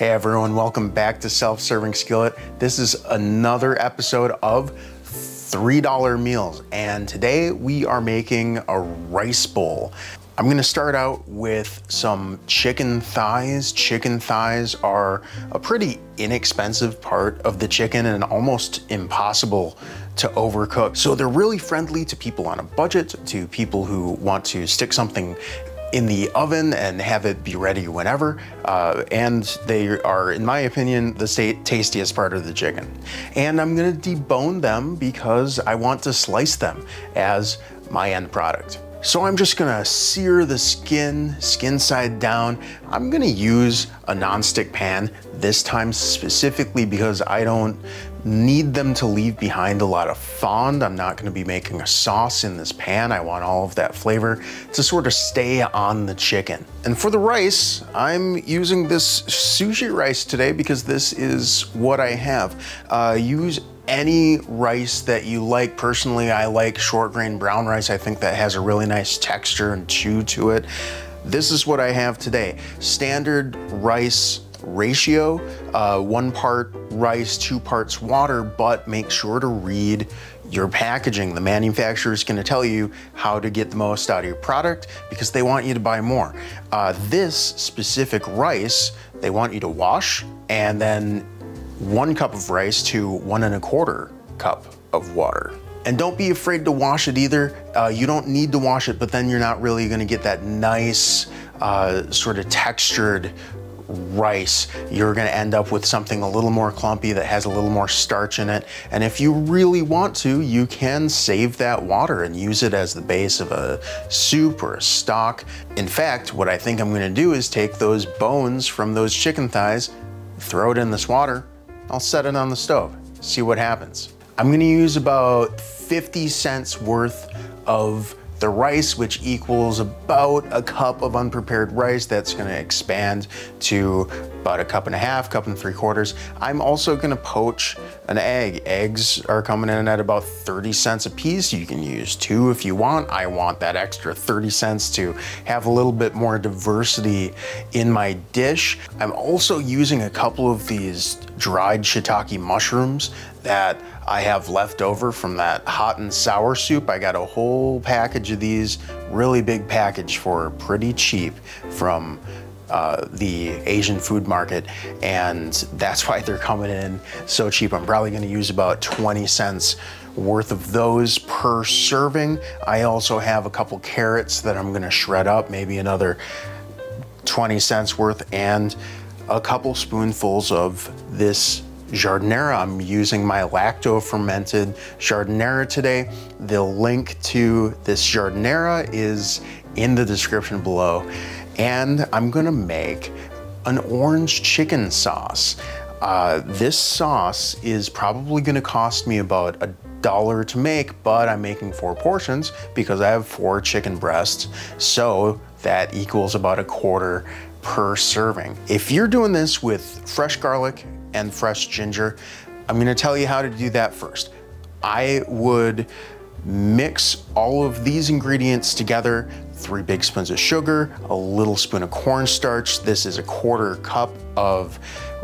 Hey everyone, welcome back to Self-Serving Skillet. This is another episode of $3 meals and today we are making a rice bowl. I'm gonna start out with some chicken thighs. Chicken thighs are a pretty inexpensive part of the chicken and almost impossible to overcook. So they're really friendly to people on a budget, to people who want to stick something in the oven and have it be ready whenever. Uh, and they are, in my opinion, the tastiest part of the chicken. And I'm gonna debone them because I want to slice them as my end product. So I'm just gonna sear the skin, skin side down. I'm gonna use a non-stick pan this time specifically because I don't need them to leave behind a lot of fond. I'm not gonna be making a sauce in this pan. I want all of that flavor to sort of stay on the chicken. And for the rice, I'm using this sushi rice today because this is what I have. Uh, use any rice that you like. Personally, I like short grain brown rice. I think that has a really nice texture and chew to it. This is what I have today. Standard rice ratio, uh, one part rice, two parts water, but make sure to read your packaging. The manufacturer is gonna tell you how to get the most out of your product because they want you to buy more. Uh, this specific rice, they want you to wash and then one cup of rice to one and a quarter cup of water. And don't be afraid to wash it either. Uh, you don't need to wash it, but then you're not really gonna get that nice, uh, sort of textured rice, you're gonna end up with something a little more clumpy that has a little more starch in it. And if you really want to, you can save that water and use it as the base of a soup or a stock. In fact, what I think I'm gonna do is take those bones from those chicken thighs, throw it in this water, I'll set it on the stove, see what happens. I'm gonna use about 50 cents worth of the rice, which equals about a cup of unprepared rice. That's gonna expand to about a cup and a half, cup and three quarters. I'm also gonna poach an egg. Eggs are coming in at about 30 cents a piece. You can use two if you want. I want that extra 30 cents to have a little bit more diversity in my dish. I'm also using a couple of these dried shiitake mushrooms that I have left over from that hot and sour soup. I got a whole package of these, really big package for pretty cheap from uh, the Asian food market, and that's why they're coming in so cheap. I'm probably gonna use about 20 cents worth of those per serving. I also have a couple carrots that I'm gonna shred up, maybe another 20 cents worth, and a couple spoonfuls of this Giardiniera. I'm using my lacto fermented Giardiniera today. The link to this Giardiniera is in the description below. And I'm gonna make an orange chicken sauce. Uh, this sauce is probably gonna cost me about a dollar to make, but I'm making four portions because I have four chicken breasts. So that equals about a quarter per serving. If you're doing this with fresh garlic and fresh ginger. I'm gonna tell you how to do that first. I would mix all of these ingredients together, three big spoons of sugar, a little spoon of cornstarch. This is a quarter cup of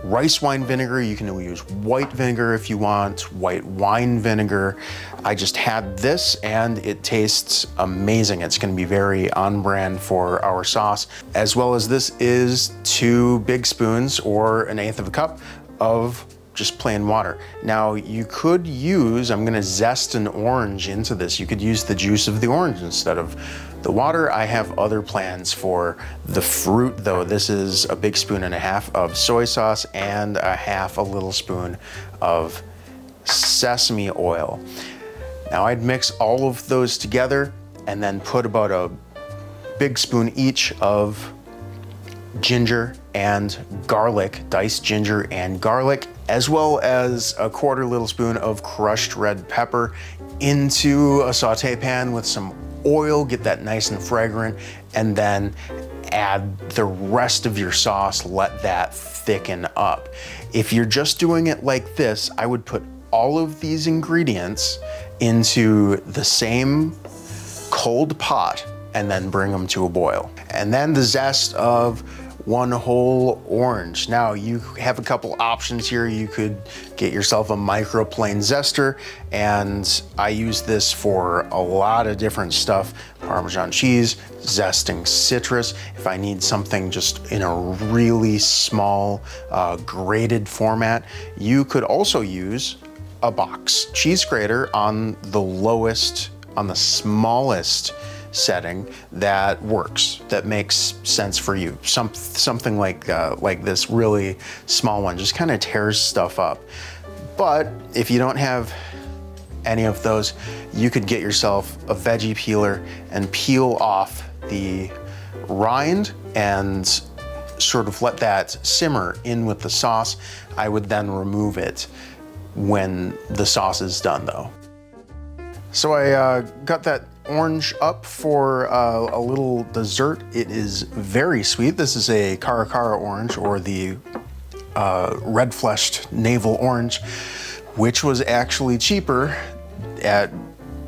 rice wine vinegar. You can use white vinegar if you want, white wine vinegar. I just had this and it tastes amazing. It's gonna be very on brand for our sauce. As well as this is two big spoons or an eighth of a cup of just plain water. Now you could use, I'm gonna zest an orange into this. You could use the juice of the orange instead of the water. I have other plans for the fruit though. This is a big spoon and a half of soy sauce and a half a little spoon of sesame oil. Now I'd mix all of those together and then put about a big spoon each of ginger and garlic, diced ginger and garlic, as well as a quarter little spoon of crushed red pepper into a saute pan with some oil, get that nice and fragrant, and then add the rest of your sauce, let that thicken up. If you're just doing it like this, I would put all of these ingredients into the same cold pot and then bring them to a boil. And then the zest of one whole orange. Now you have a couple options here. You could get yourself a microplane zester and I use this for a lot of different stuff. Parmesan cheese, zesting citrus. If I need something just in a really small uh, grated format, you could also use a box cheese grater on the lowest, on the smallest setting that works, that makes sense for you. Some, something like, uh, like this really small one just kind of tears stuff up. But if you don't have any of those, you could get yourself a veggie peeler and peel off the rind and sort of let that simmer in with the sauce. I would then remove it when the sauce is done though. So I uh, got that orange up for uh, a little dessert. It is very sweet. This is a Caracara orange or the uh, red fleshed navel orange, which was actually cheaper at,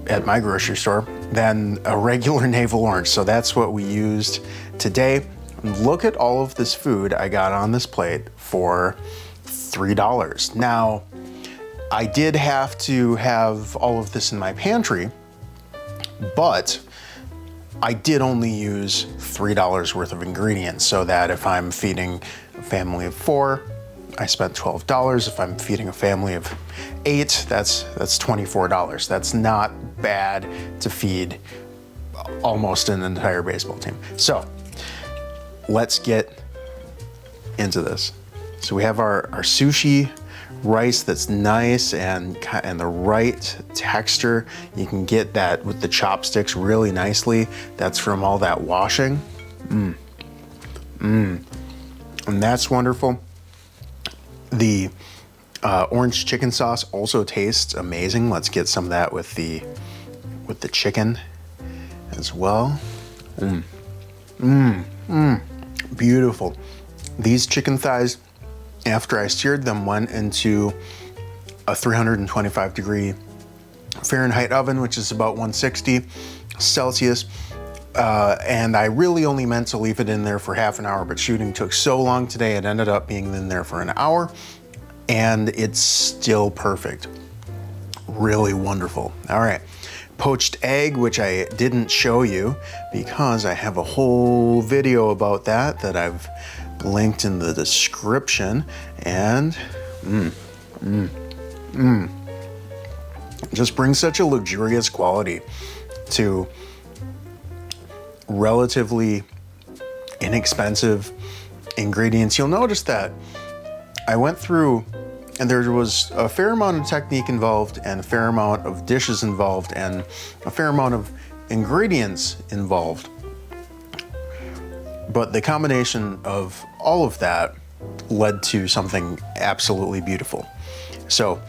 at my grocery store than a regular navel orange. So that's what we used today. Look at all of this food I got on this plate for $3. Now, I did have to have all of this in my pantry, but I did only use $3 worth of ingredients so that if I'm feeding a family of four, I spent $12. If I'm feeding a family of eight, that's, that's $24. That's not bad to feed almost an entire baseball team. So let's get into this. So we have our, our sushi rice that's nice and, and the right texture. You can get that with the chopsticks really nicely. That's from all that washing. Mmm. Mmm. And that's wonderful. The uh, orange chicken sauce also tastes amazing. Let's get some of that with the with the chicken as well. Mmm. Mmm. Mmm. Beautiful. These chicken thighs after I seared them, went into a 325 degree Fahrenheit oven, which is about 160 Celsius. Uh, and I really only meant to leave it in there for half an hour, but shooting took so long today, it ended up being in there for an hour, and it's still perfect. Really wonderful. All right, poached egg, which I didn't show you because I have a whole video about that that I've linked in the description. And mmm, mmm, mmm. Just brings such a luxurious quality to relatively inexpensive ingredients. You'll notice that I went through and there was a fair amount of technique involved and a fair amount of dishes involved and a fair amount of ingredients involved. But the combination of all of that led to something absolutely beautiful. So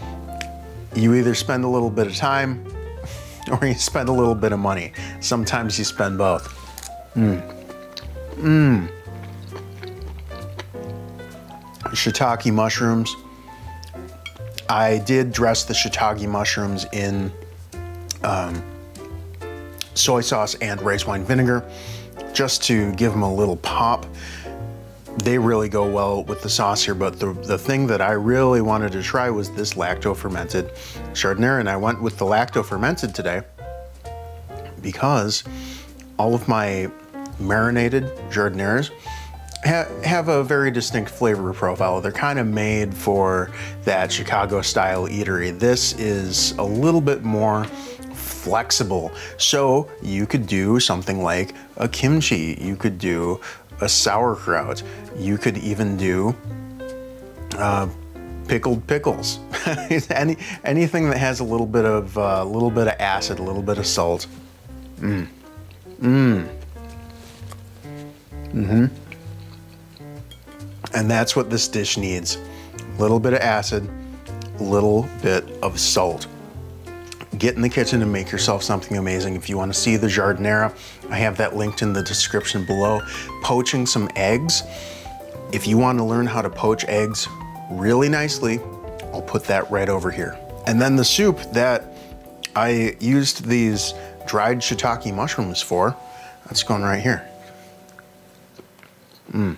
you either spend a little bit of time or you spend a little bit of money. Sometimes you spend both. Mmm. Mmm. Shiitake mushrooms. I did dress the shiitake mushrooms in um, soy sauce and rice wine vinegar just to give them a little pop. They really go well with the sauce here, but the, the thing that I really wanted to try was this lacto fermented Giardiniera, and I went with the lacto fermented today because all of my marinated Giardinieras ha have a very distinct flavor profile. They're kind of made for that Chicago style eatery. This is a little bit more flexible. So you could do something like a kimchi, you could do a sauerkraut, you could even do uh, pickled pickles. Any anything that has a little bit of a uh, little bit of acid, a little bit of salt. Mmm. Mmm. Mm-hmm. And that's what this dish needs. A little bit of acid, a little bit of salt get in the kitchen and make yourself something amazing. If you wanna see the Giardiniera, I have that linked in the description below. Poaching some eggs. If you wanna learn how to poach eggs really nicely, I'll put that right over here. And then the soup that I used these dried shiitake mushrooms for, that's going right here. Mmm.